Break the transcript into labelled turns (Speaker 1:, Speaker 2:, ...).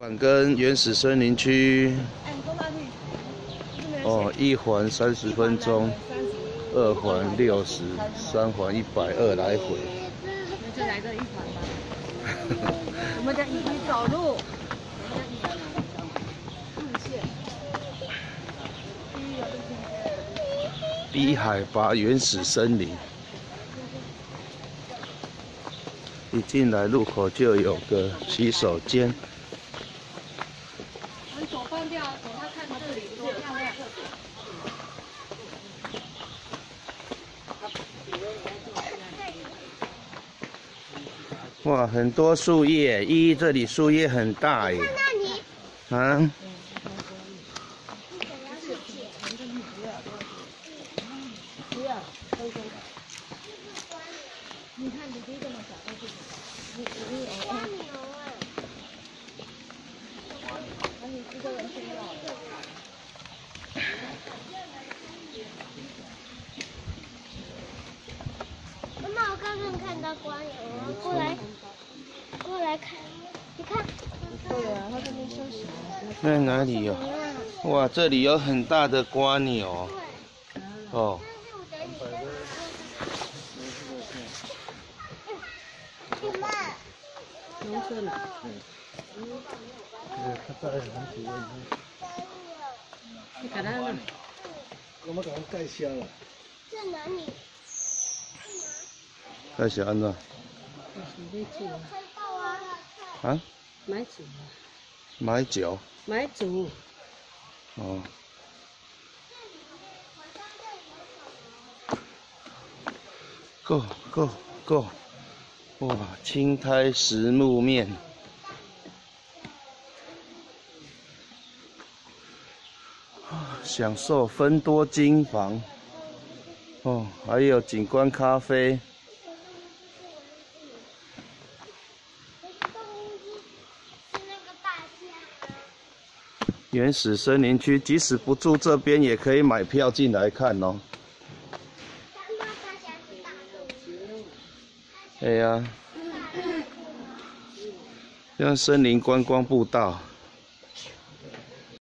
Speaker 1: 馆跟原始森林区，哦，一环三十分钟，二环六十，三环一百二来回。
Speaker 2: 那就来这一环吧。我们在一起走路。
Speaker 1: 低海拔原始森林，一进来入口就有个洗手间。哇，很多树叶，一，这里树叶很大耶。啊？你看你这么小，但是你你你蜗牛啊！还有一个人听到了。妈妈，我刚过来，过来看，你看。对啊，他这边休息。在哪里有？哇，这里有很大的瓜牛。哦。我们给他盖。在哪里？盖销呢？买酒。啊？买酒。买酒。买酒。哦。Go go go。哇，青苔石木面，享受分多金房，哦，还有景观咖啡。原始森林区，即使不住这边，也可以买票进来看哦。哎呀，像森林观光步道。